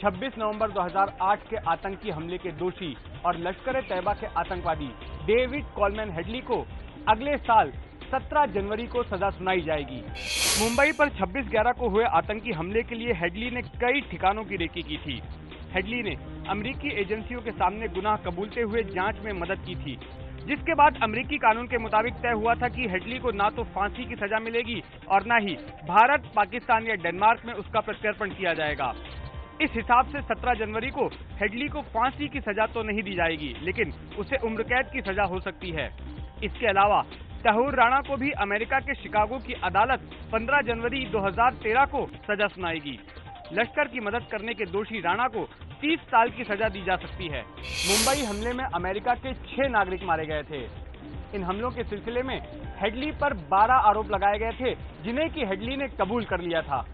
26 नवंबर 2008 के आतंकी हमले के दोषी और लश्कर तैयबा के आतंकवादी डेविड कॉलमैन हेडली को अगले साल 17 जनवरी को सजा सुनाई जाएगी। मुंबई पर 26 ग्यारह को हुए आतंकी हमले के लिए हेडली ने कई ठिकानों की रेकी की थी। हेडली ने अमेरिकी एजेंसियों के सामने गुनाह कबूलते हुए जाँच में मदद की थी, जिसके बाद अमेरिकी कानून के मुताबिक तय हुआ था कि हेडली को ना तो फांसी की सजा मिलेगी और न ही भारत, पाकिस्तान या डेनमार्क में उसका प्रत्यर्पण किया जाएगा। इस हिसाब से 17 जनवरी को हेडली को फांसी की सजा तो नहीं दी जाएगी, लेकिन उसे उम्र कैद की सजा हो सकती है। इसके अलावा तहूर राणा को भी अमेरिका के शिकागो की अदालत 15 जनवरी 2013 को सजा सुनाएगी। लश्कर की मदद करने के दोषी राणा को 30 साल की सजा दी जा सकती है। मुंबई हमले में अमेरिका के छह नागरिक मारे गए थे। इन हमलों के सिलसिले में हेडली पर 12 आरोप लगाए गए थे, जिन्हें की हेडली ने कबूल कर लिया था।